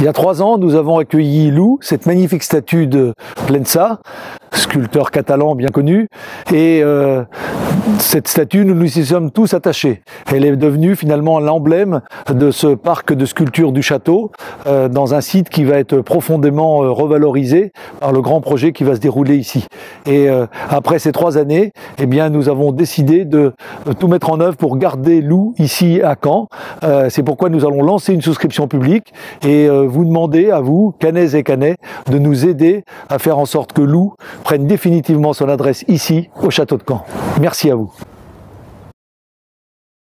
Il y a trois ans, nous avons accueilli Lou, cette magnifique statue de Plensa, sculpteur catalan bien connu, et euh, cette statue, nous nous y sommes tous attachés. Elle est devenue finalement l'emblème de ce parc de sculpture du château, euh, dans un site qui va être profondément euh, revalorisé par le grand projet qui va se dérouler ici. Et après ces trois années, eh bien, nous avons décidé de tout mettre en œuvre pour garder Lou ici à Caen. C'est pourquoi nous allons lancer une souscription publique et vous demander à vous, Canets et Canets, de nous aider à faire en sorte que Lou prenne définitivement son adresse ici, au château de Caen. Merci à vous.